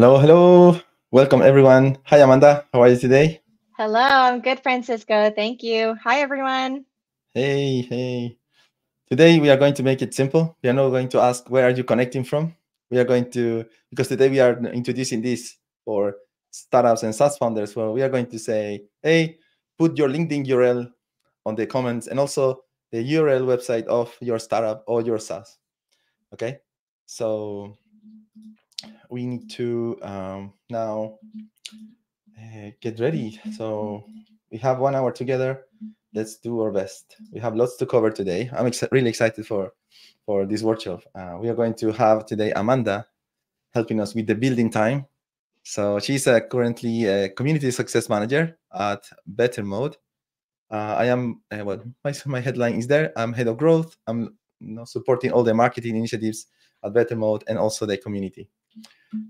Hello, hello. Welcome, everyone. Hi, Amanda. How are you today? Hello, I'm good, Francisco. Thank you. Hi, everyone. Hey, hey. Today, we are going to make it simple. We are not going to ask where are you connecting from. We are going to, because today we are introducing this for startups and SaaS founders. Well, we are going to say, hey, put your LinkedIn URL on the comments and also the URL website of your startup or your SaaS. Okay. So we need to um, now uh, get ready. So we have one hour together. Let's do our best. We have lots to cover today. I'm ex really excited for for this workshop. Uh, we are going to have today Amanda helping us with the building time. So she's uh, currently a community success manager at Bettermode. Uh, I am uh, well. My, my headline is there. I'm head of growth. I'm you know, supporting all the marketing initiatives at Bettermode and also the community.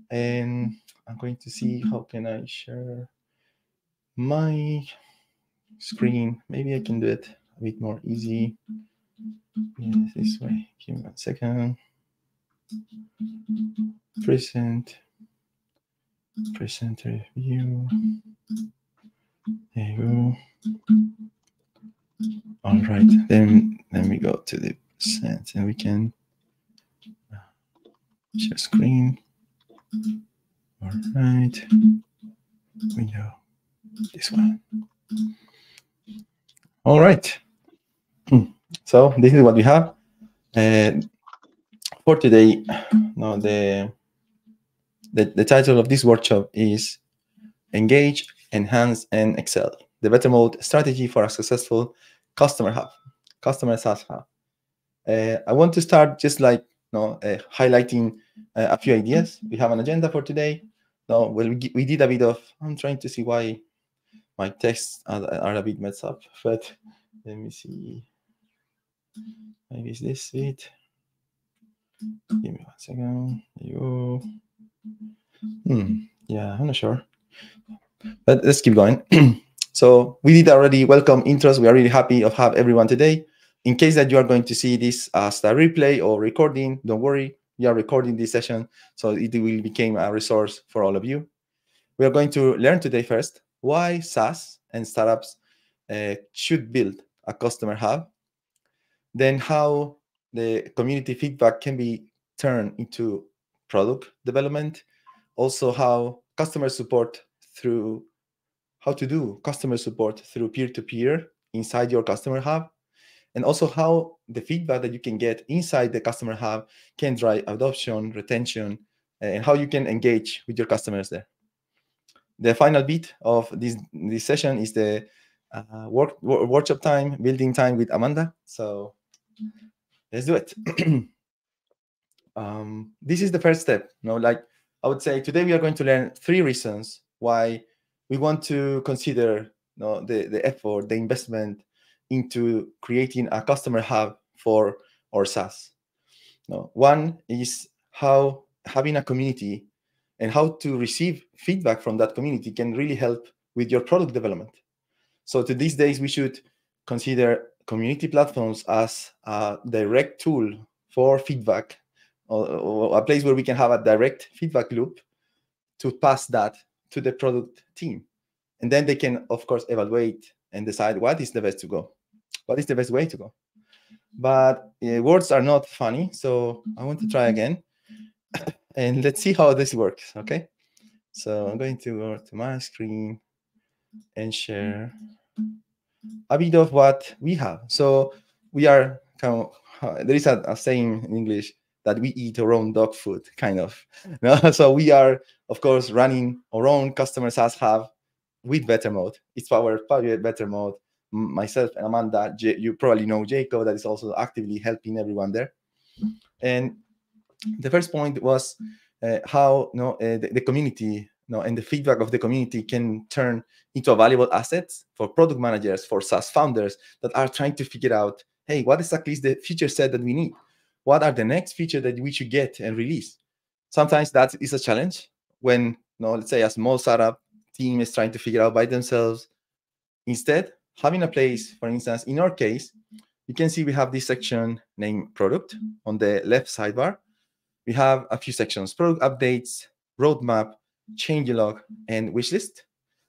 And I'm going to see how can I share my screen. Maybe I can do it a bit more easy. This way. Give me one second. Present. Present review. There you go. All right, then then we go to the present and we can share screen. All right, we window, this one. All right, so this is what we have. Uh, for today, no, the, the the title of this workshop is Engage, Enhance, and Excel. The Bettermode Strategy for a Successful Customer Hub, Customer SaaS Hub. Uh, I want to start just like know, uh, highlighting uh, a few ideas. We have an agenda for today. No, well, we, we did a bit of. I'm trying to see why my texts are, are a bit messed up, but let me see. Maybe it's this bit. Give me one second. You. Hmm. Yeah, I'm not sure. But let's keep going. so we did already welcome intros. We are really happy of have everyone today. In case that you are going to see this as a replay or recording, don't worry. We are recording this session, so it will become a resource for all of you. We are going to learn today first why SaaS and startups uh, should build a customer hub. Then how the community feedback can be turned into product development. Also how customer support through how to do customer support through peer-to-peer -peer inside your customer hub and also how the feedback that you can get inside the customer hub can drive adoption, retention, and how you can engage with your customers there. The final bit of this, this session is the uh, work, workshop time, building time with Amanda. So let's do it. um, this is the first step. You know, like I would say today we are going to learn three reasons why we want to consider you know, the, the effort, the investment, into creating a customer hub for our SaaS. No, one is how having a community and how to receive feedback from that community can really help with your product development. So to these days, we should consider community platforms as a direct tool for feedback, or, or a place where we can have a direct feedback loop to pass that to the product team. And then they can, of course, evaluate and decide what is the best to go what is the best way to go? But uh, words are not funny, so I want to try again. and let's see how this works, okay? So I'm going to go to my screen and share a bit of what we have. So we are kind of, uh, there is a, a, saying in English that we eat our own dog food, kind of. so we are, of course, running our own customer SaaS hub with Bettermode. It's powered by Bettermode myself and Amanda, you probably know Jacob, that is also actively helping everyone there. And the first point was uh, how you know, uh, the, the, community you know, and the feedback of the community can turn into a valuable asset for product managers, for SaaS founders that are trying to figure out, hey, what exactly is the feature set that we need? What are the next feature that we should get and release? Sometimes that is a challenge when, you know, let's say a small startup team is trying to figure out by themselves. Instead, having a place, for instance, in our case, you can see we have this section named product on the left sidebar. We have a few sections, product updates, roadmap, changelog, and wishlist.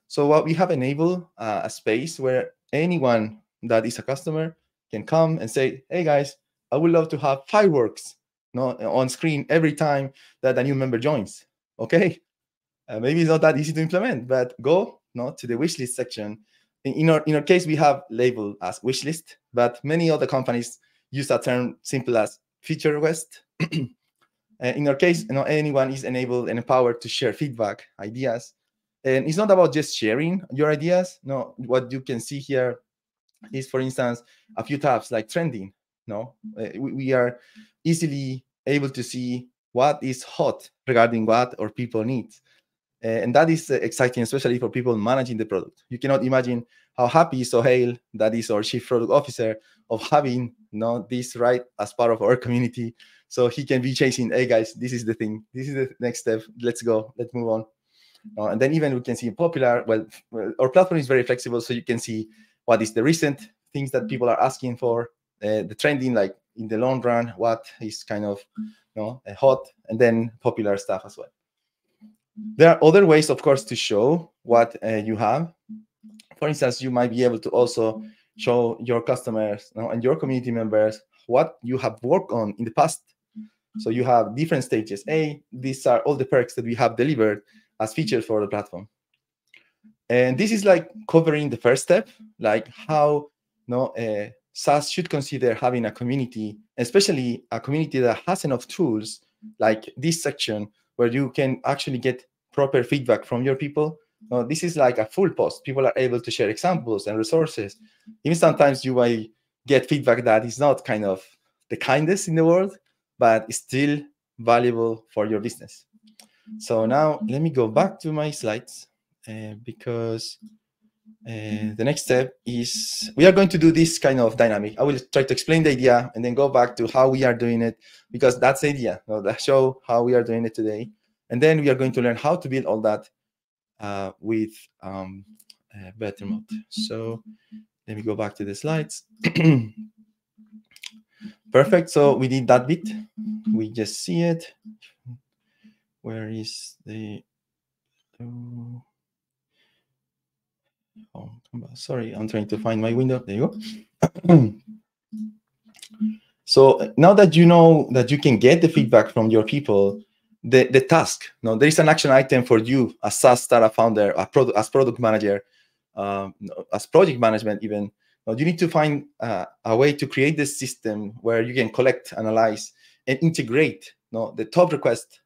So what we have enabled uh, a space where anyone that is a customer can come and say, "Hey guys, I would love to have fireworks no, on screen every time that a new member joins." Okay, uh, maybe it's not that easy to implement, but go no, to the wishlist section. In, our in our case, we have labeled as wish list, but many other companies use a term simple as feature request. in our case, you know, anyone is enabled and empowered to share feedback, ideas, and it's not about just sharing your ideas. No, what you can see here is, for instance, a few tabs like trending. No, uh, we, we are easily able to see what is hot regarding what our people need. Uh, and that is uh, exciting, especially for people managing the product. You cannot imagine how happy Sohail, that is our chief product officer, of having you know, this right as part of our community. So he can be chasing, hey guys, this is the thing, this is the next step. Let's go, let's move on. Uh, and then even we can see popular. Well, our platform is very flexible, so you can see what is the recent things that people are asking for, uh, the trending, like in the long run, what is kind of you know hot, and then popular stuff as well. There are other ways, of course, to show what uh, you have. For instance, you might be able to also show your customers you know, and your community members what you have worked on in the past. So you have different stages. A, these are all the perks that we have delivered as features for the platform. And this is like covering the first step, like how you know, uh, SaaS should consider having a community, especially a community that has enough tools, like this section, where you can actually get proper feedback from your people. Uh, this is like a full post. People are able to share examples and resources. Even sometimes you might get feedback that is not kind of the kindest in the world, but still valuable for your business. So now let me go back to my slides uh, because uh, the next step is we are going to do this kind of dynamic. I will try to explain the idea and then go back to how we are doing it because that's the idea. Know, that show how we are doing it today, and then we are going to learn how to build all that uh, with um, uh, Bettermode. So let me go back to the slides. Perfect. So we did that bit. We just see it. Where is the? Oh, oh sorry, I'm trying to find my window. There you go. so now that you know that you can get the feedback from your people, the, the task, no, there is an action item for you as SaaS startup founder, a product, as product manager, um, as project management even. you need to find uh, a way to create this system where you can collect, analyze, and integrate no, the top request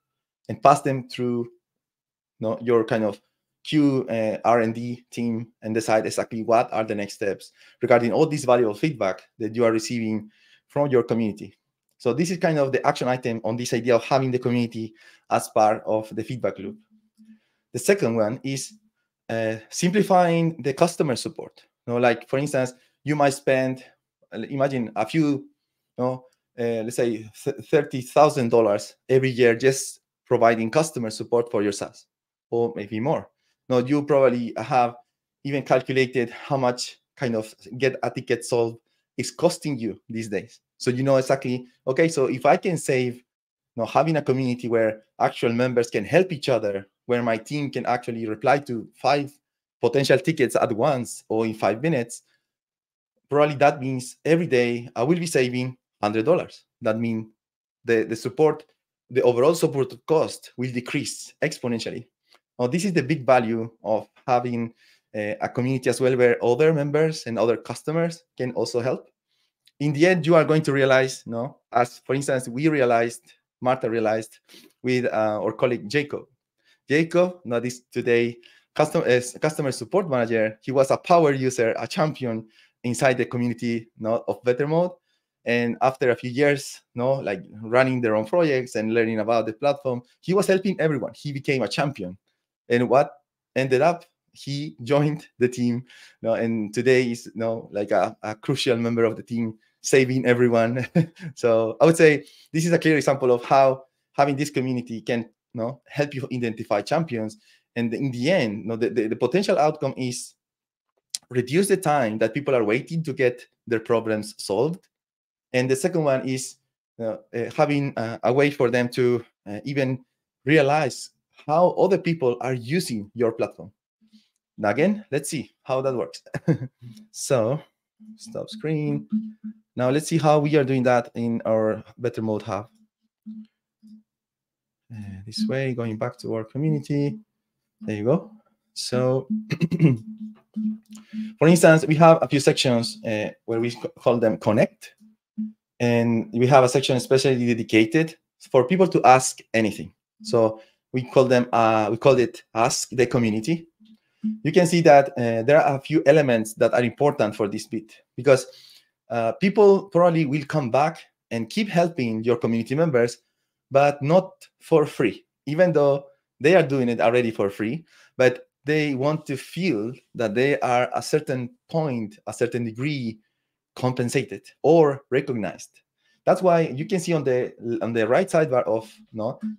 and pass them through no, your kind of Q uh, R&D team and decide exactly what are the next steps regarding all this valuable feedback that you are receiving from your community. So this is kind of the action item on this idea of having the community as part of the feedback loop. The second one is uh, simplifying the customer support. You know, like for instance, you might spend, imagine a few, you know, uh, let's say thirty thousand dollars every year just providing customer support for your SaaS, or maybe more. Now you probably have even calculated how much kind of get a ticket solved is costing you these days. So you know exactly, okay, so if I can save you know, having a community where actual members can help each other, where my team can actually reply to five potential tickets at once or in five minutes, probably that means every day I will be saving $100. That means the, the support the overall support cost will decrease exponentially. Now, this is the big value of having uh, a community as well where other members and other customers can also help. In the end, you are going to realize, you know, as for instance, we realized, Marta realized with uh, our colleague Jacob. Jacob, now this today customer, as customer support manager, he was a power user, a champion inside the community you know, of Bettermode and after a few years you know like running their own projects and learning about the platform he was helping everyone he became a champion and what ended up he joined the team. You know, and today is you know like a, a crucial member of the team saving everyone. So i would say this is a clear example of how having this community can you know help you identify champions. And in the end you know, the, the, the potential outcome is reduce the time that people are waiting to get their problems solved. And the second one is uh, uh, having uh, a way for them to uh, even realize how other people are using your platform. Now again, let's see how that works. so stop screen. Now let's see how we are doing that in our Bettermode Hub. Uh, this way, going back to our community. There you go. So, for instance, we have a few sections uh, where we call them connect. And we have a section especially dedicated for people to ask anything. So we call them, uh, we call it ask the community. You can see that uh, there are a few elements that are important for this bit because uh, people probably will come back and keep helping your community members, but not for free, even though they are doing it already for free. But they want to feel that they are a certain point, a certain degree compensated or recognized. That's why you can see on the on the right sidebar of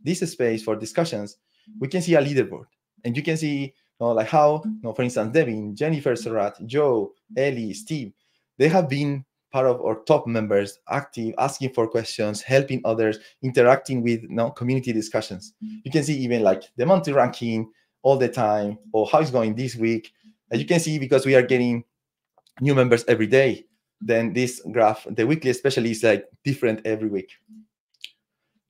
this space for discussions, we can see a leaderboard, and you can see you know, like how, you know, for instance, Devin, Jennifer Surratt, Joe, Ellie, Steve, they have been part of our top members, active, asking for questions, helping others, interacting with you know, community discussions. You can see even like the monthly ranking all the time, or how it's going this week. As you can see, because we are getting new members every day, then this graph, the weekly especially, is like different every week.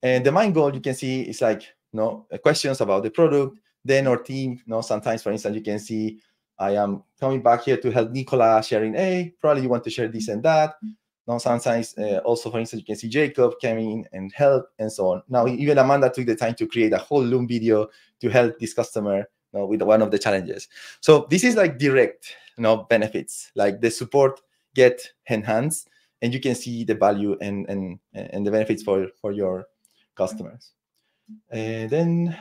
And the main goal you can see is like you know questions about the product. Then our team, you know, sometimes, for instance, you can see I am coming back here to help Nicola sharing, hey, probably you want to share this and that. Now, sometimes uh, also, for instance, you can see Jacob coming and help and so on. Now, even Amanda took the time to create a whole Loom video to help this customer you know, with one of the challenges. So this is like direct you know, benefits, like the support get enhanced and you can see the value and, and, and the benefits for, for your customers. And then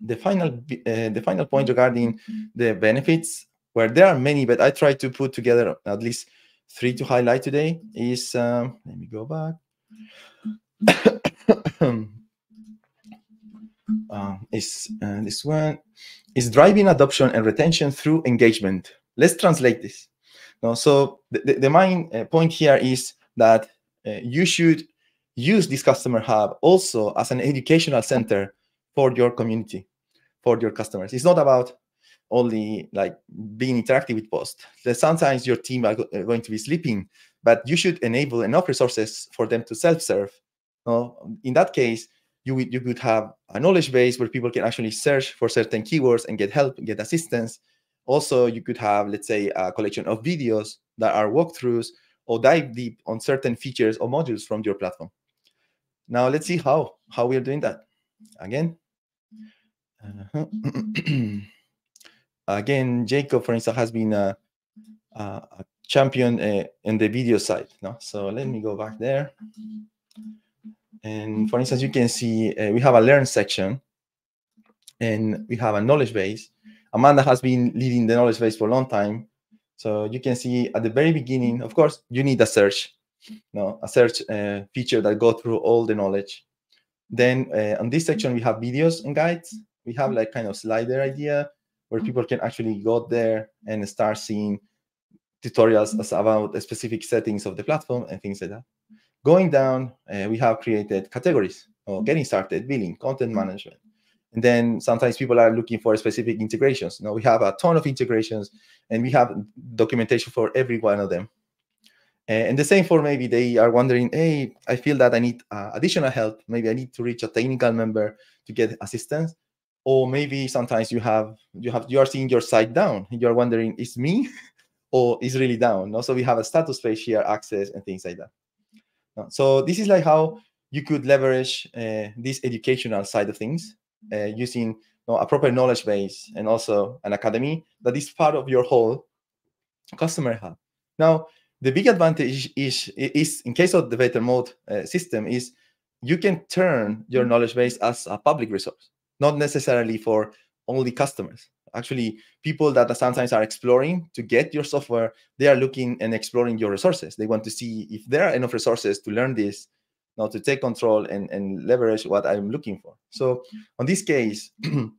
the final uh, the final point regarding the benefits where there are many but i try to put together at least three to highlight today is um, let me go back. Uh, is uh, this one is driving adoption and retention through engagement. Let's translate this so the, the main uh, point here is that uh, you should use this customer hub also as an educational center for your community, for your customers. It's not about only like being interactive with post. Sometimes your team are going to be sleeping, but you should enable enough resources for them to self-serve. No? in that case, you you could have a knowledge base where people can actually search for certain keywords and get help, get assistance. Also, you could have, let's say, a collection of videos that are walkthroughs or dive deep on certain features or modules from your platform. Now, let's see how how we are doing that. Again, uh-huh. Again, Jacob, for instance, has been a, a champion uh, in the video side. No? So let me go back there. And for instance, you can see uh, we have a learn section and we have a knowledge base. Amanda has been leading the knowledge base for a long time. So you can see at the very beginning, of course, you need a search, no, a search uh, feature that go through all the knowledge. Then uh, on this section, we have videos and guides we have like kind of slider idea where people can actually go there and start seeing tutorials about specific settings of the platform and things like that. Going down, uh, we have created categories or getting started, billing, content management. And then sometimes people are looking for specific integrations. Now we have a ton of integrations and we have documentation for every one of them. And the same for maybe they are wondering, hey, I feel that I need uh, additional help. Maybe I need to reach a technical member to get assistance or maybe sometimes you have you have you are seeing your site down you're wondering is me or is really down so we have a status page here access and things like that so this is like how you could leverage uh, this educational side of things using you know, a proper knowledge base and also an academy that is part of your whole customer hub now the big advantage is, is in case of the Bettermode uh, system is you can turn your knowledge base as a public resource not necessarily for only customers. Actually, people that sometimes are exploring to get your software, they are looking and exploring your resources. They want to see if there are enough resources to learn this, now to take control and, and leverage what I'm looking for. So on this case, the,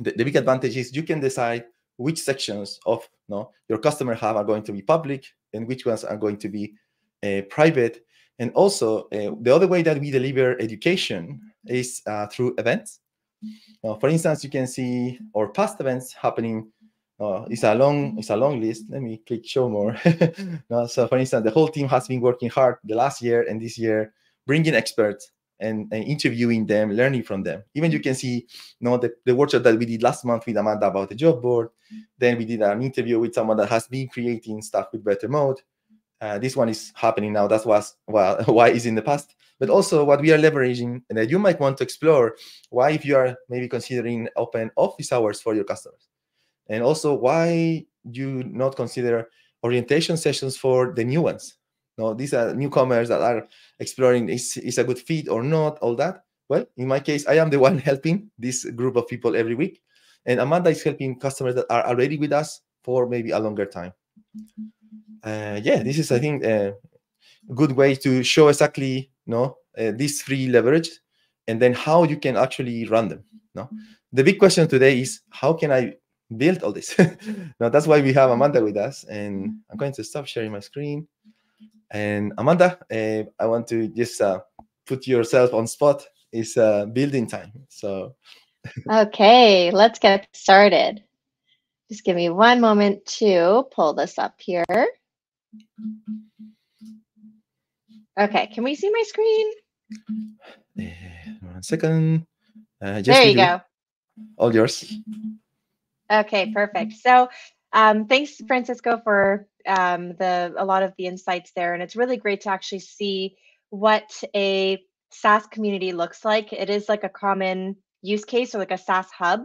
the big advantage is you can decide which sections of you know, your customer hub are going to be public and which ones are going to be uh, private. And also, uh, the other way that we deliver education is uh, through events. Uh, for instance, you can see our past events happening. Uh, it's a long it's a long list. Let me click show more. no, so for instance, the whole team has been working hard the last year and this year, bringing experts and, and, interviewing them, learning from them. Even you can see, you know, the, the workshop that we did last month with Amanda about the job board. Then we did an interview with someone that has been creating stuff with Bettermode. Uh, this one is happening now. That's was well, why is in the past. But also what we are leveraging, and that you might want to explore, why if you are maybe considering open office hours for your customers, and also why you not consider orientation sessions for the new ones no, these are newcomers that are exploring is, is a good fit or not, all that. Well, in my case, I am the one helping this group of people every week. And Amanda is helping customers that are already with us for maybe a longer time. Uh, yeah, this is, I think, a good way to show exactly you know, uh, these three leverage and then how you can actually run them. No, The big question today is how can I build all this? now, that's why we have Amanda with us. And I'm going to stop sharing my screen. And Amanda, uh, I want to just uh, put yourself on spot. It's uh, building time. So. okay, let's get started. Just give me one moment to pull this up here. Okay, can we see my screen? Uh, one second. Uh, there you go. All yours. Okay, perfect. So um, thanks, Francisco, for um, the a lot of the insights there, and it's really great to actually see what a SaaS community looks like. It is like a common use case or like a SaaS hub.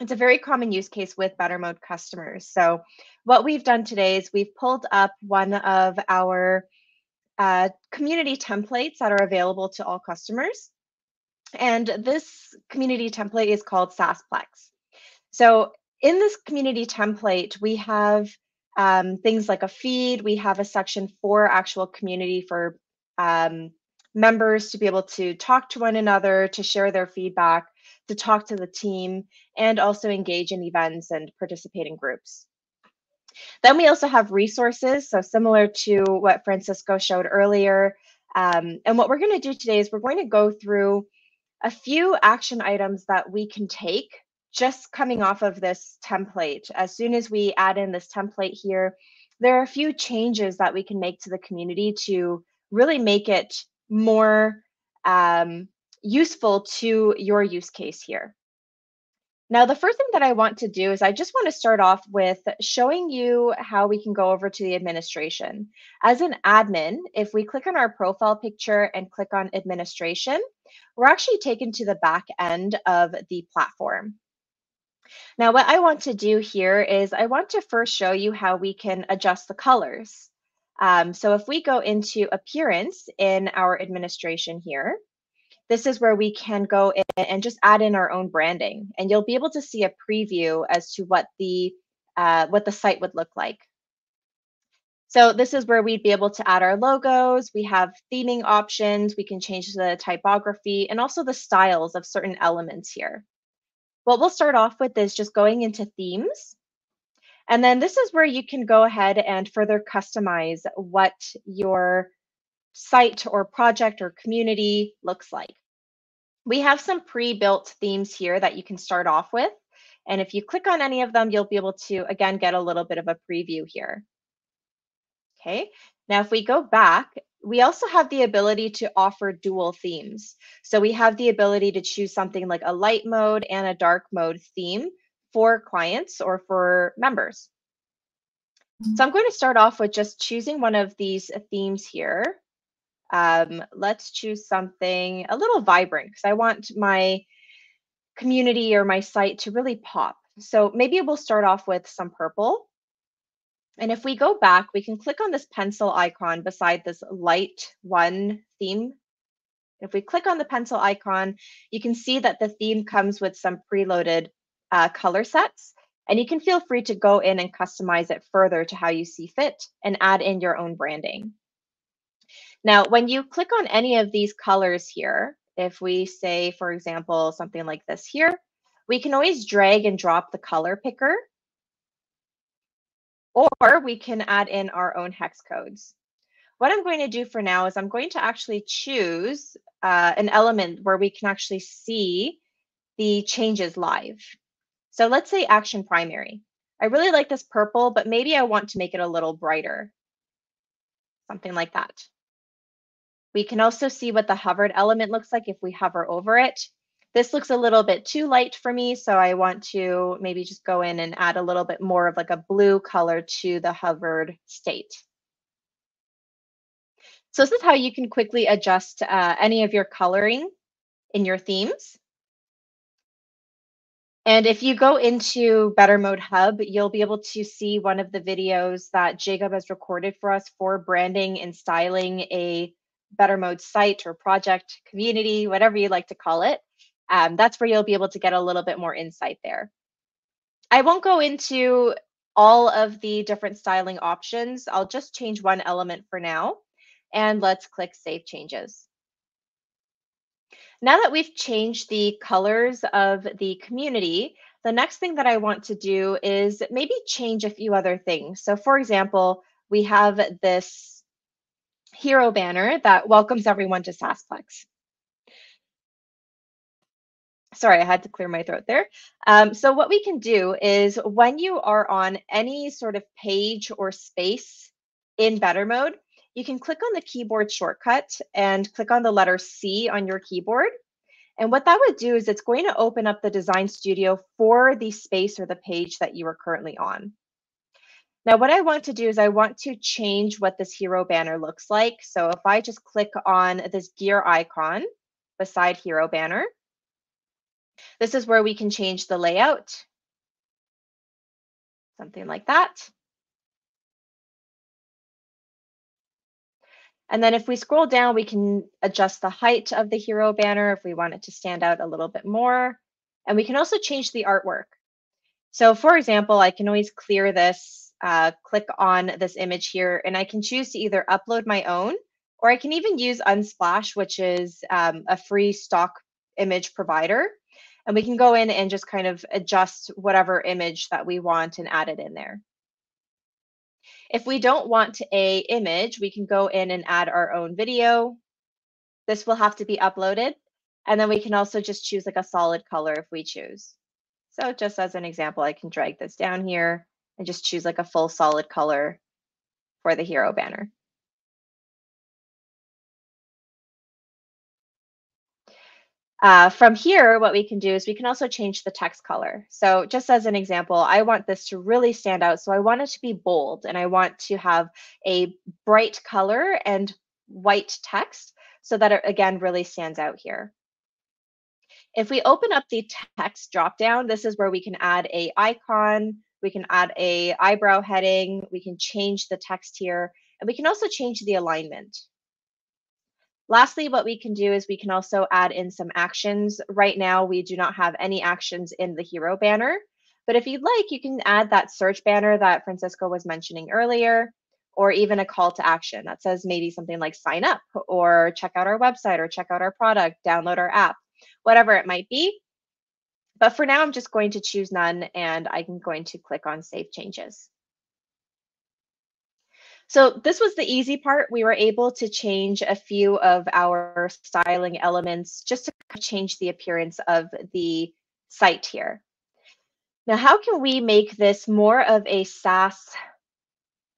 It's a very common use case with Bettermode customers. So what we've done today is we've pulled up one of our uh, community templates that are available to all customers. And this community template is called SaaSplex. So in this community template, we have um, things like a feed. We have a section for actual community for um, members to be able to talk to one another, to share their feedback, to talk to the team, and also engage in events and participate in groups. Then we also have resources, so similar to what Francisco showed earlier. Um, and what we're going to do today is we're going to go through a few action items that we can take just coming off of this template, as soon as we add in this template here, there are a few changes that we can make to the community to really make it more um, useful to your use case here. Now, the first thing that I want to do is I just want to start off with showing you how we can go over to the administration. As an admin, if we click on our profile picture and click on administration, we're actually taken to the back end of the platform. Now, what I want to do here is I want to first show you how we can adjust the colors. Um, so if we go into appearance in our administration here, this is where we can go in and just add in our own branding. And you'll be able to see a preview as to what the, uh, what the site would look like. So this is where we'd be able to add our logos. We have theming options. We can change the typography and also the styles of certain elements here. What we'll start off with is just going into themes. And then this is where you can go ahead and further customize what your site or project or community looks like. We have some pre-built themes here that you can start off with. And if you click on any of them, you'll be able to, again, get a little bit of a preview here. Okay, now if we go back we also have the ability to offer dual themes. So we have the ability to choose something like a light mode and a dark mode theme for clients or for members. So I'm going to start off with just choosing one of these themes here. Um, let's choose something a little vibrant because I want my community or my site to really pop. So maybe we'll start off with some purple. And if we go back, we can click on this pencil icon beside this light one theme. If we click on the pencil icon, you can see that the theme comes with some preloaded uh, color sets. And you can feel free to go in and customize it further to how you see fit and add in your own branding. Now, when you click on any of these colors here, if we say, for example, something like this here, we can always drag and drop the color picker or we can add in our own hex codes. What I'm going to do for now is I'm going to actually choose uh, an element where we can actually see the changes live. So let's say action primary. I really like this purple, but maybe I want to make it a little brighter. Something like that. We can also see what the hovered element looks like if we hover over it. This looks a little bit too light for me, so I want to maybe just go in and add a little bit more of like a blue color to the hovered state. So this is how you can quickly adjust uh, any of your coloring in your themes. And if you go into Bettermode Hub, you'll be able to see one of the videos that Jacob has recorded for us for branding and styling a Bettermode site or project, community, whatever you like to call it. Um, that's where you'll be able to get a little bit more insight there. I won't go into all of the different styling options. I'll just change one element for now. And let's click Save Changes. Now that we've changed the colors of the community, the next thing that I want to do is maybe change a few other things. So for example, we have this hero banner that welcomes everyone to SaaSplex. Sorry, I had to clear my throat there. Um, so what we can do is when you are on any sort of page or space in Bettermode, you can click on the keyboard shortcut and click on the letter C on your keyboard. And what that would do is it's going to open up the design studio for the space or the page that you are currently on. Now, what I want to do is I want to change what this hero banner looks like. So if I just click on this gear icon beside hero banner, this is where we can change the layout, something like that. And then if we scroll down, we can adjust the height of the hero banner if we want it to stand out a little bit more. And we can also change the artwork. So for example, I can always clear this, uh, click on this image here, and I can choose to either upload my own, or I can even use Unsplash, which is um, a free stock image provider. And we can go in and just kind of adjust whatever image that we want and add it in there. If we don't want a image, we can go in and add our own video. This will have to be uploaded. And then we can also just choose like a solid color if we choose. So just as an example, I can drag this down here and just choose like a full solid color for the hero banner. Uh, from here, what we can do is we can also change the text color. So just as an example, I want this to really stand out. So I want it to be bold and I want to have a bright color and white text so that it, again, really stands out here. If we open up the text dropdown, this is where we can add a icon, we can add a eyebrow heading, we can change the text here, and we can also change the alignment. Lastly, what we can do is we can also add in some actions. Right now, we do not have any actions in the hero banner, but if you'd like, you can add that search banner that Francisco was mentioning earlier, or even a call to action that says maybe something like sign up or check out our website or check out our product, download our app, whatever it might be. But for now, I'm just going to choose none and I'm going to click on save changes. So this was the easy part. We were able to change a few of our styling elements just to change the appearance of the site here. Now, how can we make this more of a SaaS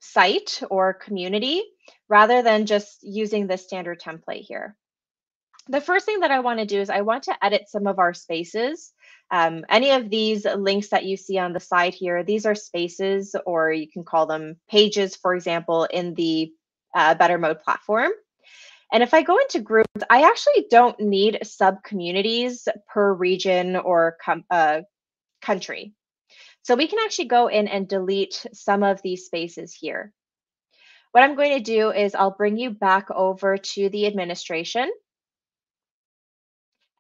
site or community rather than just using the standard template here? The first thing that I want to do is I want to edit some of our spaces um, any of these links that you see on the side here, these are spaces, or you can call them pages, for example, in the uh, Bettermode platform. And if I go into groups, I actually don't need sub communities per region or uh, country. So we can actually go in and delete some of these spaces here. What I'm going to do is I'll bring you back over to the administration.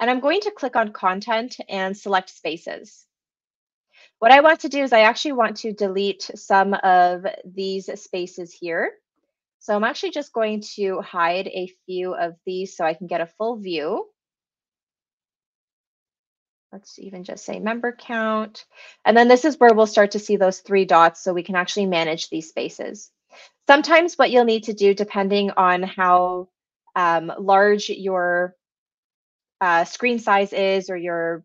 And I'm going to click on content and select spaces. What I want to do is I actually want to delete some of these spaces here. So I'm actually just going to hide a few of these so I can get a full view. Let's even just say member count. And then this is where we'll start to see those three dots so we can actually manage these spaces. Sometimes what you'll need to do, depending on how um, large your uh, screen size is or your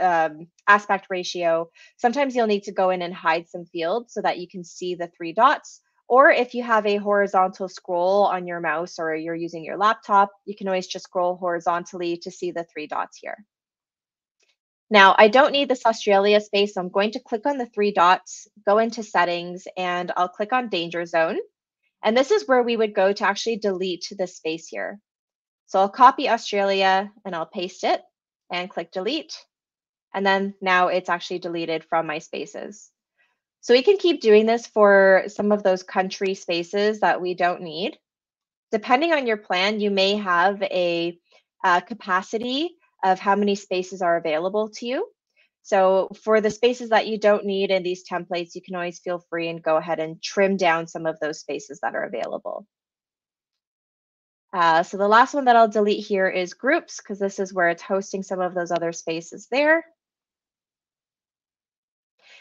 um, aspect ratio, sometimes you'll need to go in and hide some fields so that you can see the three dots. Or if you have a horizontal scroll on your mouse or you're using your laptop, you can always just scroll horizontally to see the three dots here. Now, I don't need this Australia space, so I'm going to click on the three dots, go into settings, and I'll click on danger zone. And this is where we would go to actually delete this space here. So I'll copy Australia and I'll paste it and click delete. And then now it's actually deleted from my spaces. So we can keep doing this for some of those country spaces that we don't need. Depending on your plan, you may have a, a capacity of how many spaces are available to you. So for the spaces that you don't need in these templates, you can always feel free and go ahead and trim down some of those spaces that are available. Uh, so the last one that I'll delete here is groups, because this is where it's hosting some of those other spaces there.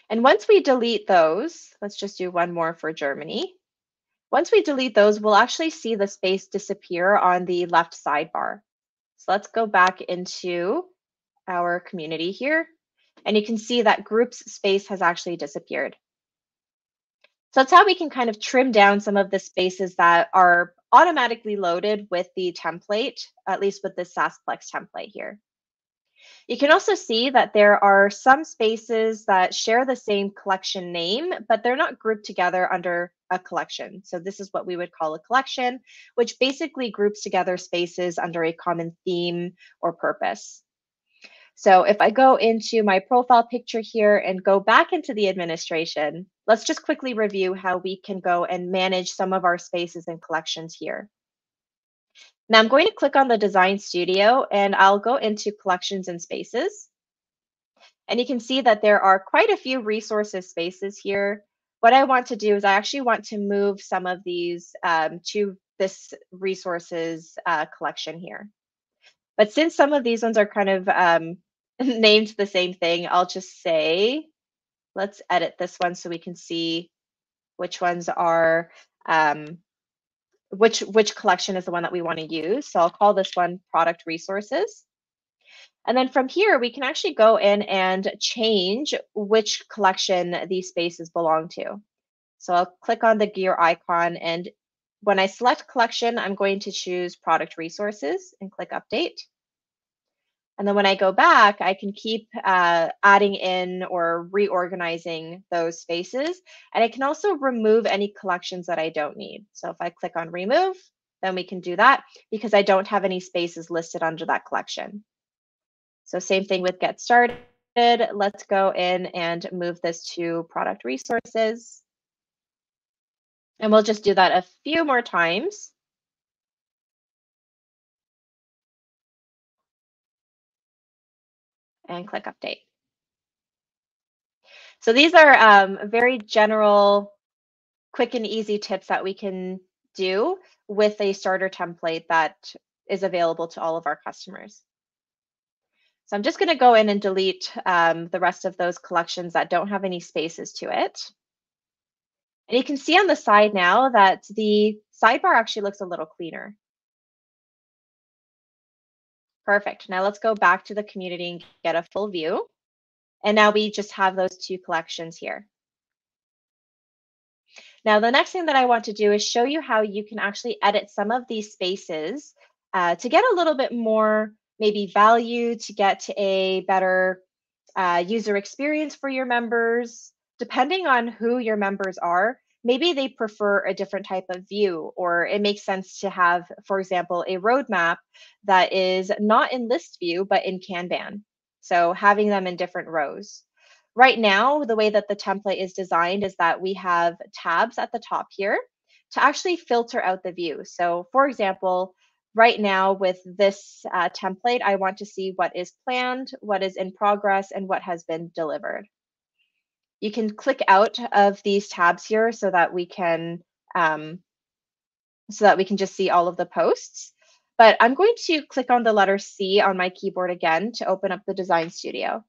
And once we delete those, let's just do one more for Germany. Once we delete those, we'll actually see the space disappear on the left sidebar. So let's go back into our community here. And you can see that groups space has actually disappeared. So that's how we can kind of trim down some of the spaces that are automatically loaded with the template, at least with the SaaSplex template here. You can also see that there are some spaces that share the same collection name, but they're not grouped together under a collection. So this is what we would call a collection, which basically groups together spaces under a common theme or purpose. So if I go into my profile picture here and go back into the administration, let's just quickly review how we can go and manage some of our spaces and collections here. Now I'm going to click on the design studio and I'll go into collections and spaces. And you can see that there are quite a few resources spaces here. What I want to do is I actually want to move some of these um, to this resources uh, collection here. But since some of these ones are kind of um, named the same thing, I'll just say, let's edit this one so we can see which ones are, um, which, which collection is the one that we want to use. So I'll call this one product resources. And then from here, we can actually go in and change which collection these spaces belong to. So I'll click on the gear icon and when I select collection, I'm going to choose product resources and click update. And then when I go back, I can keep uh, adding in or reorganizing those spaces. And I can also remove any collections that I don't need. So if I click on remove, then we can do that because I don't have any spaces listed under that collection. So same thing with get started. Let's go in and move this to product resources. And we'll just do that a few more times. And click update. So these are um, very general, quick and easy tips that we can do with a starter template that is available to all of our customers. So I'm just going to go in and delete um, the rest of those collections that don't have any spaces to it. And you can see on the side now that the sidebar actually looks a little cleaner. Perfect. Now let's go back to the community and get a full view. And now we just have those two collections here. Now, the next thing that I want to do is show you how you can actually edit some of these spaces uh, to get a little bit more maybe value, to get a better uh, user experience for your members. Depending on who your members are, maybe they prefer a different type of view, or it makes sense to have, for example, a roadmap that is not in list view, but in Kanban. So having them in different rows. Right now, the way that the template is designed is that we have tabs at the top here to actually filter out the view. So for example, right now with this uh, template, I want to see what is planned, what is in progress, and what has been delivered. You can click out of these tabs here so that we can um, so that we can just see all of the posts. But I'm going to click on the letter C on my keyboard again to open up the Design Studio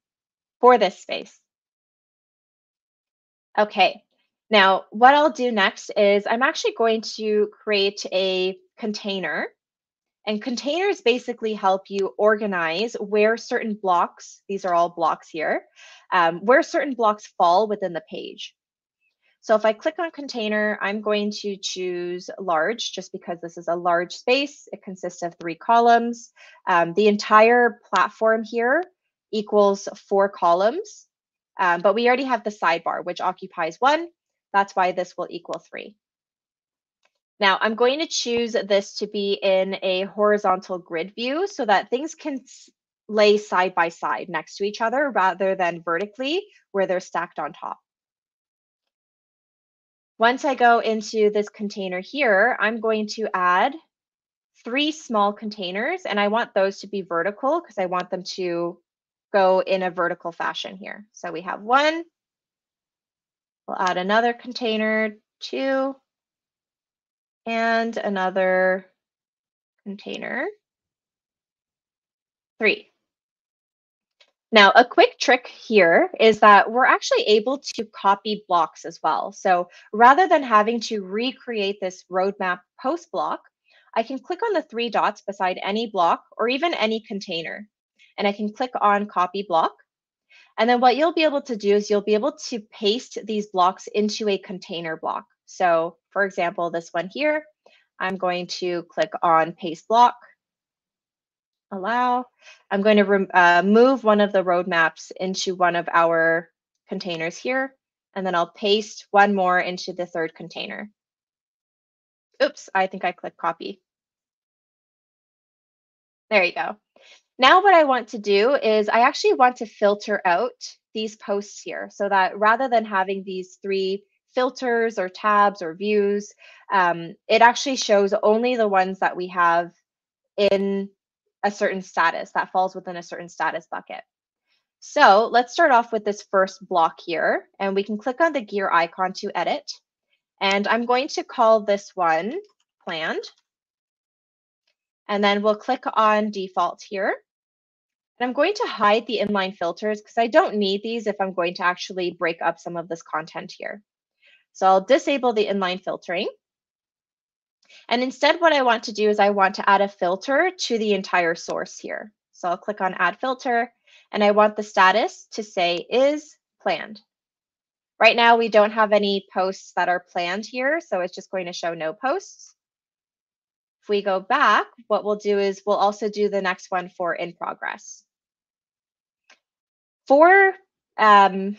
for this space. Okay, now what I'll do next is I'm actually going to create a container And containers basically help you organize where certain blocks, these are all blocks here, um, where certain blocks fall within the page. So if I click on container, I'm going to choose large just because this is a large space. It consists of three columns. Um, the entire platform here equals four columns, um, but we already have the sidebar, which occupies one. That's why this will equal three. Now I'm going to choose this to be in a horizontal grid view so that things can lay side by side next to each other rather than vertically where they're stacked on top. Once I go into this container here, I'm going to add three small containers and I want those to be vertical because I want them to go in a vertical fashion here. So we have one, we'll add another container, two, and another container, three. Now, a quick trick here is that we're actually able to copy blocks as well. So rather than having to recreate this roadmap post block, I can click on the three dots beside any block or even any container, and I can click on copy block. And then what you'll be able to do is you'll be able to paste these blocks into a container block. So for example, this one here, I'm going to click on paste block, allow. I'm going to uh, move one of the roadmaps into one of our containers here, and then I'll paste one more into the third container. Oops, I think I clicked copy. There you go. Now what I want to do is I actually want to filter out these posts here so that rather than having these three filters or tabs or views, um, it actually shows only the ones that we have in a certain status that falls within a certain status bucket. So let's start off with this first block here, and we can click on the gear icon to edit. And I'm going to call this one planned. And then we'll click on default here. And I'm going to hide the inline filters because I don't need these if I'm going to actually break up some of this content here. So I'll disable the inline filtering. And instead, what I want to do is I want to add a filter to the entire source here. So I'll click on add filter and I want the status to say is planned. Right now, we don't have any posts that are planned here, so it's just going to show no posts. If we go back, what we'll do is we'll also do the next one for in progress. For um,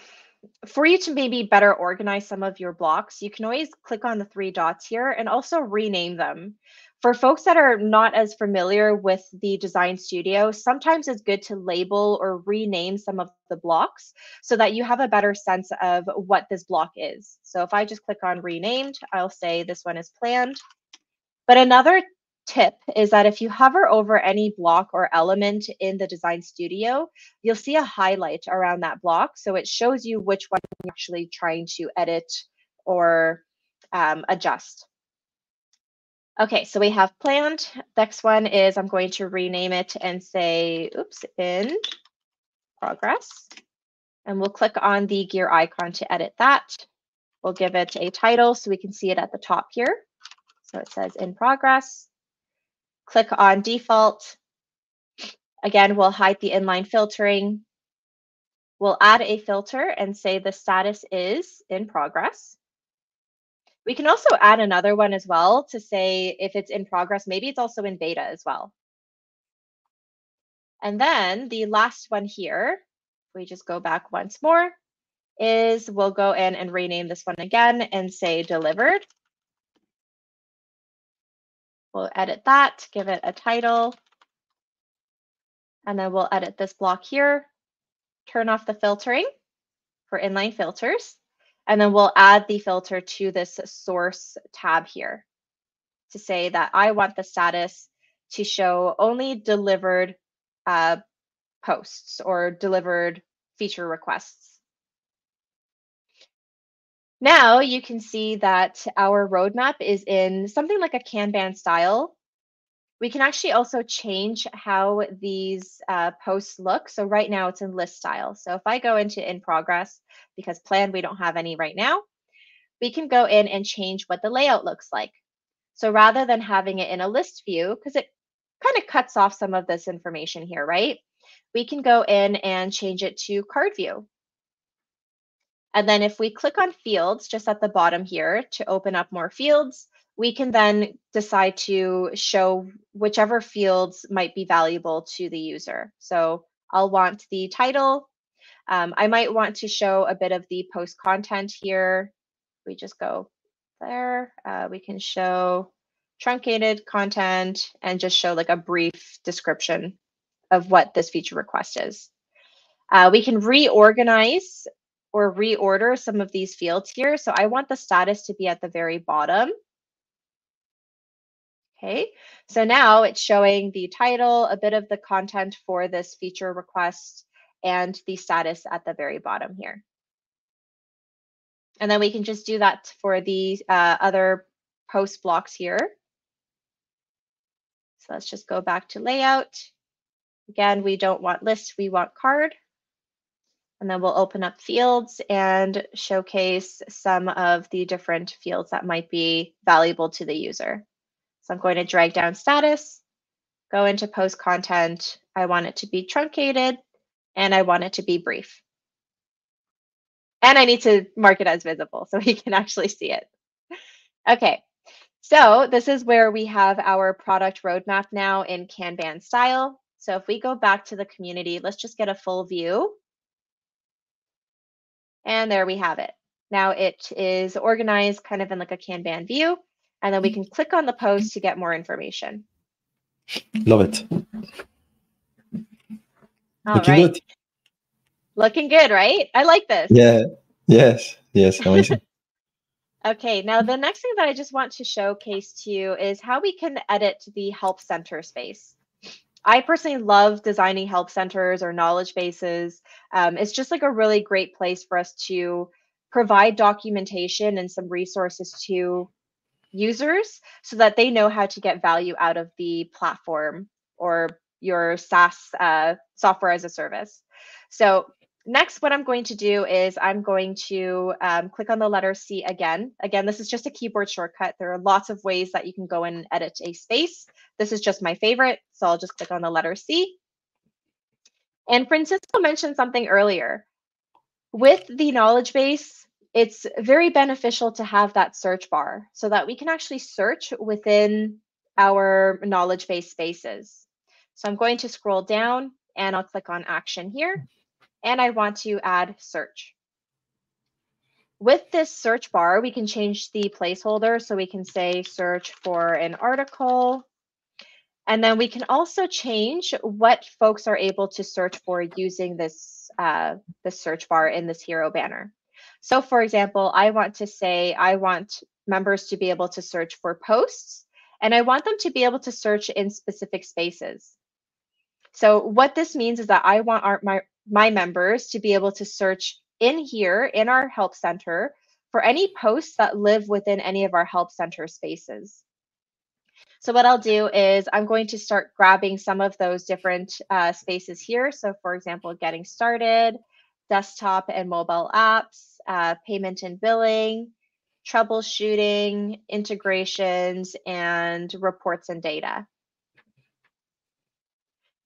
for you to maybe better organize some of your blocks, you can always click on the three dots here and also rename them. For folks that are not as familiar with the design studio, sometimes it's good to label or rename some of the blocks so that you have a better sense of what this block is. So if I just click on renamed, I'll say this one is planned. But another tip is that if you hover over any block or element in the design studio, you'll see a highlight around that block. So it shows you which one you're actually trying to edit or um, adjust. Okay, so we have planned. Next one is I'm going to rename it and say, oops, in progress. And we'll click on the gear icon to edit that. We'll give it a title so we can see it at the top here. So it says in progress click on default. Again, we'll hide the inline filtering. We'll add a filter and say the status is in progress. We can also add another one as well to say if it's in progress, maybe it's also in beta as well. And then the last one here, we just go back once more, is we'll go in and rename this one again and say delivered. We'll edit that, give it a title, and then we'll edit this block here, turn off the filtering for inline filters, and then we'll add the filter to this source tab here to say that I want the status to show only delivered uh, posts or delivered feature requests. Now you can see that our roadmap is in something like a Kanban style. We can actually also change how these uh, posts look. So right now it's in list style. So if I go into in progress, because plan we don't have any right now, we can go in and change what the layout looks like. So rather than having it in a list view, because it kind of cuts off some of this information here, right? We can go in and change it to card view. And then if we click on fields just at the bottom here to open up more fields, we can then decide to show whichever fields might be valuable to the user. So I'll want the title. Um, I might want to show a bit of the post content here. We just go there. Uh, we can show truncated content and just show like a brief description of what this feature request is. Uh, we can reorganize or reorder some of these fields here. So I want the status to be at the very bottom. Okay, so now it's showing the title, a bit of the content for this feature request, and the status at the very bottom here. And then we can just do that for the uh, other post blocks here. So let's just go back to layout. Again, we don't want list, we want card. And then we'll open up fields and showcase some of the different fields that might be valuable to the user. So I'm going to drag down status, go into post content. I want it to be truncated and I want it to be brief. And I need to mark it as visible so he can actually see it. Okay, so this is where we have our product roadmap now in Kanban style. So if we go back to the community, let's just get a full view. And there we have it. Now it is organized kind of in like a Kanban view. And then we can click on the post to get more information. Love it. All Looking right. Good. Looking good, right? I like this. Yeah. Yes. Yes. Amazing. okay. Now, the next thing that I just want to showcase to you is how we can edit the help center space. I personally love designing help centers or knowledge bases. Um, it's just like a really great place for us to provide documentation and some resources to users so that they know how to get value out of the platform or your SaaS uh, software as a service. So next, what I'm going to do is I'm going to um, click on the letter C again. Again, this is just a keyboard shortcut. There are lots of ways that you can go and edit a space. This is just my favorite, so I'll just click on the letter C. And Francisco mentioned something earlier. With the knowledge base, it's very beneficial to have that search bar so that we can actually search within our knowledge base spaces. So I'm going to scroll down and I'll click on action here. And I want to add search. With this search bar, we can change the placeholder. So we can say search for an article. And then we can also change what folks are able to search for using this, uh, this search bar in this hero banner. So for example, I want to say I want members to be able to search for posts and I want them to be able to search in specific spaces. So what this means is that I want our, my, my members to be able to search in here in our help center for any posts that live within any of our help center spaces. So what I'll do is I'm going to start grabbing some of those different uh, spaces here. So for example, getting started, desktop and mobile apps, uh, payment and billing, troubleshooting, integrations, and reports and data.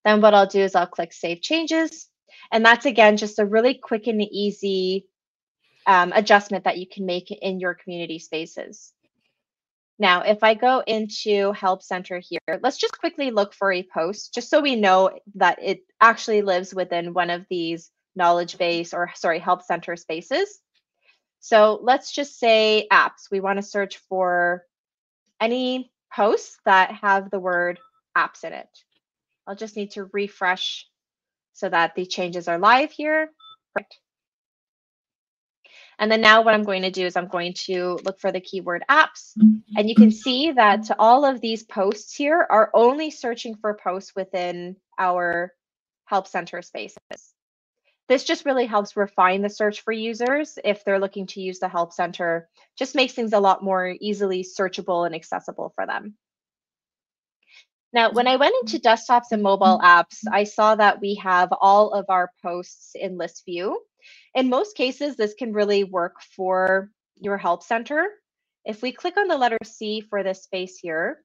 Then what I'll do is I'll click Save Changes. And that's, again, just a really quick and easy um, adjustment that you can make in your community spaces. Now, if I go into Help Center here, let's just quickly look for a post, just so we know that it actually lives within one of these knowledge base or, sorry, Help Center spaces. So let's just say apps. We want to search for any posts that have the word apps in it. I'll just need to refresh so that the changes are live here. And then now what I'm going to do is I'm going to look for the keyword apps. And you can see that all of these posts here are only searching for posts within our help center spaces. This just really helps refine the search for users if they're looking to use the Help Center, just makes things a lot more easily searchable and accessible for them. Now, when I went into desktops and mobile apps, I saw that we have all of our posts in list view. In most cases, this can really work for your help center. If we click on the letter C for this space here,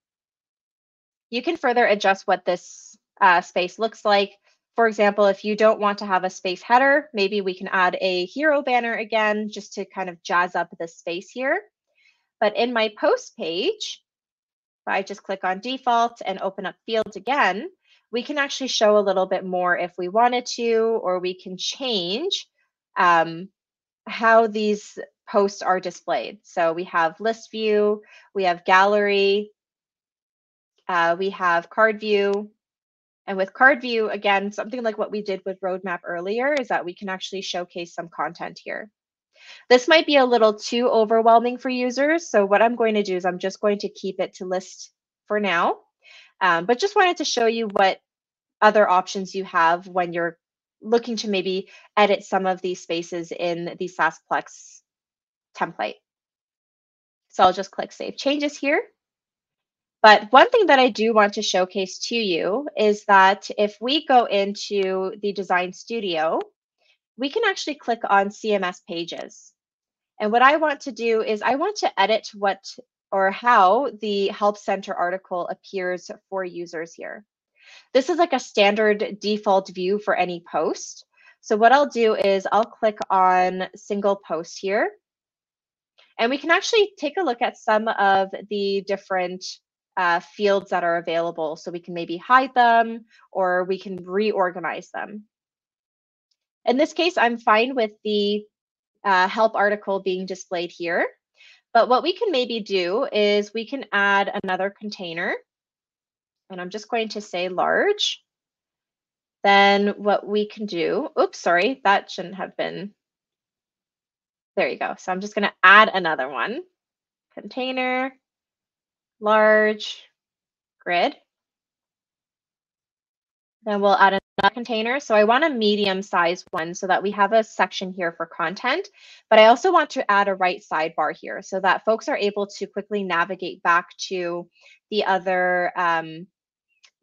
you can further adjust what this uh, space looks like. For example, if you don't want to have a space header, maybe we can add a hero banner again, just to kind of jazz up the space here. But in my post page, if I just click on default and open up fields again, we can actually show a little bit more if we wanted to, or we can change um, how these posts are displayed. So we have list view, we have gallery, uh, we have card view. And with card view, again, something like what we did with roadmap earlier is that we can actually showcase some content here. This might be a little too overwhelming for users. So what I'm going to do is I'm just going to keep it to list for now. Um, but just wanted to show you what other options you have when you're looking to maybe edit some of these spaces in the SaaSplex template. So I'll just click Save Changes here. But one thing that I do want to showcase to you is that if we go into the Design Studio, we can actually click on CMS pages. And what I want to do is I want to edit what or how the Help Center article appears for users here. This is like a standard default view for any post. So what I'll do is I'll click on single post here. And we can actually take a look at some of the different uh, fields that are available. So we can maybe hide them or we can reorganize them. In this case, I'm fine with the uh, help article being displayed here. But what we can maybe do is we can add another container. And I'm just going to say large. Then what we can do, oops, sorry, that shouldn't have been. There you go. So I'm just going to add another one. Container, large, grid. Then we'll add container. So I want a medium sized one so that we have a section here for content, but I also want to add a right sidebar here so that folks are able to quickly navigate back to the other um,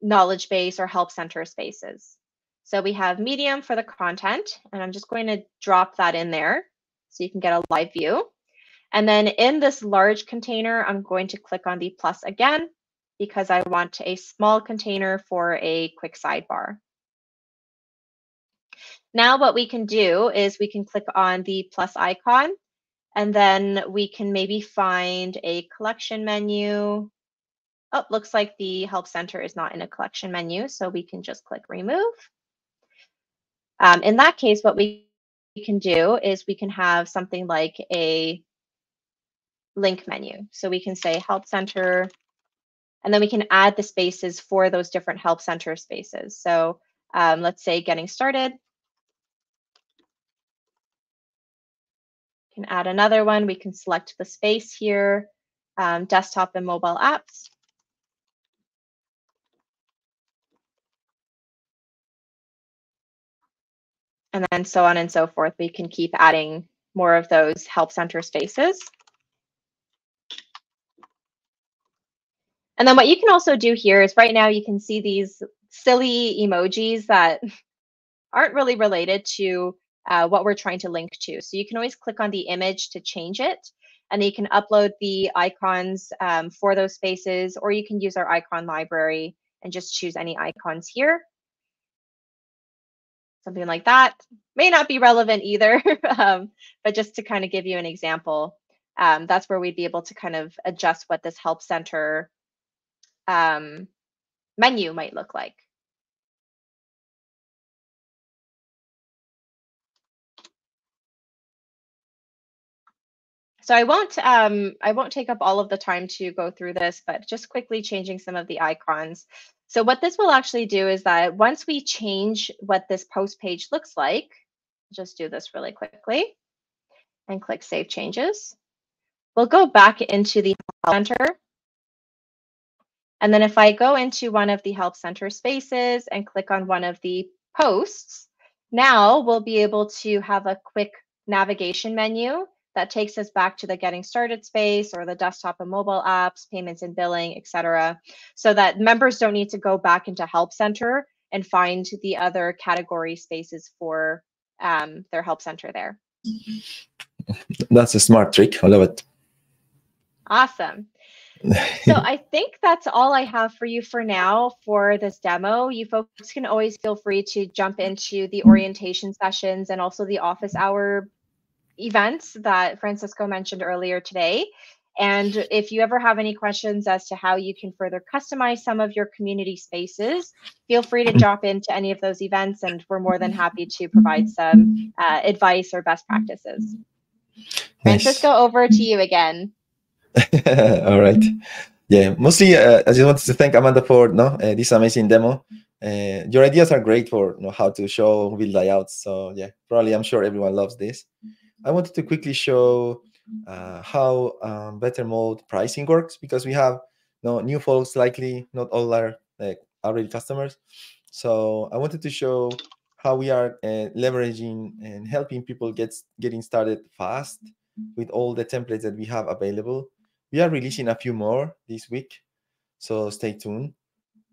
knowledge base or help center spaces. So we have medium for the content, and I'm just going to drop that in there so you can get a live view. And then in this large container, I'm going to click on the plus again because I want a small container for a quick sidebar. Now what we can do is we can click on the plus icon and then we can maybe find a collection menu. Oh, looks like the help center is not in a collection menu, so we can just click remove. Um, in that case, what we can do is we can have something like a link menu. So we can say help center and then we can add the spaces for those different help center spaces. So um, let's say getting started. Can add another one. We can select the space here, um, desktop and mobile apps. And then so on and so forth. We can keep adding more of those help center spaces. And then what you can also do here is right now you can see these silly emojis that aren't really related to uh, what we're trying to link to. So you can always click on the image to change it. And then you can upload the icons um, for those spaces, or you can use our icon library and just choose any icons here. Something like that may not be relevant either, um, but just to kind of give you an example, um, that's where we'd be able to kind of adjust what this help center um, menu might look like. So I won't um, I won't take up all of the time to go through this, but just quickly changing some of the icons. So what this will actually do is that once we change what this post page looks like, just do this really quickly and click Save Changes. We'll go back into the center and then if I go into one of the Help Center spaces and click on one of the posts, now we'll be able to have a quick navigation menu that takes us back to the getting started space or the desktop and mobile apps, payments and billing, etc. So that members don't need to go back into Help Center and find the other category spaces for um, their Help Center there. That's a smart trick. I love it. Awesome. so I think that's all I have for you for now for this demo. You folks can always feel free to jump into the orientation sessions and also the office hour events that Francisco mentioned earlier today. And if you ever have any questions as to how you can further customize some of your community spaces, feel free to drop into any of those events, and we're more than happy to provide some uh, advice or best practices. Nice. Francisco, over to you again. All right. Yeah, mostly uh, I just wanted to thank Amanda for no uh, this amazing demo. Uh, your ideas are great for you know, how to show build layouts. So yeah, probably I'm sure everyone loves this. I wanted to quickly show uh, how um, Bettermode pricing works because we have you know, new folks likely not all are like already customers. So I wanted to show how we are uh, leveraging and helping people get getting started fast with all the templates that we have available. We are releasing a few more this week, so stay tuned.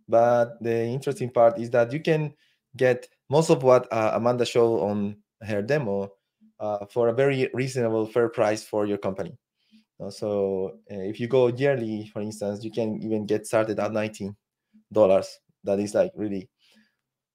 But the interesting part is that you can get most of what uh, Amanda showed on her demo uh, for a very reasonable, fair price for your company. So uh, if you go yearly, for instance, you can even get started at $19. That is like really,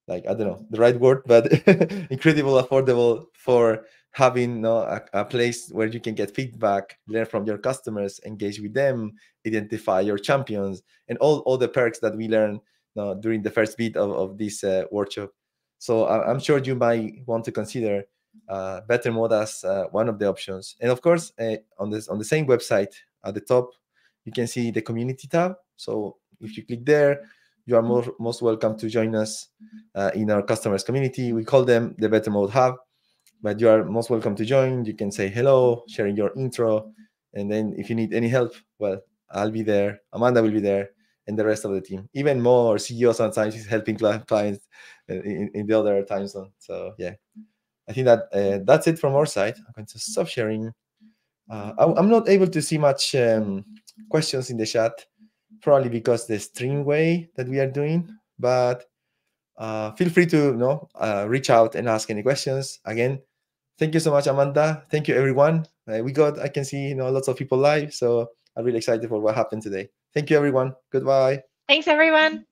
like, I don't know the right word, but incredible affordable for having you know, a, a, place where you can get feedback, learn from your customers, engage with them, identify your champions, and all, all the perks that we learned you know, during the first bit of, of this uh, workshop. So I, I'm sure you might want to consider uh, Bettermode as uh, one of the options. And of course, uh, on this on the same website at the top, you can see the community tab. So if you click there, you are more, most welcome to join us uh, in our customers community. We call them the Bettermode Hub, but you are most welcome to join. You can say hello, sharing your intro, and then if you need any help, well, I'll be there. Amanda will be there, and the rest of the team. Even more CEO sometimes is helping clients in, in the other time zone. So yeah. I think that uh, that's it from our side. I'm going to stop sharing. Uh, I'm not able to see much um, questions in the chat, probably because the stream way that we are doing. But uh, feel free to you know uh, reach out and ask any questions. Again, thank you so much, Amanda. Thank you, everyone. Uh, we got I can see you know lots of people live, so I'm really excited for what happened today. Thank you, everyone. Goodbye. Thanks, everyone.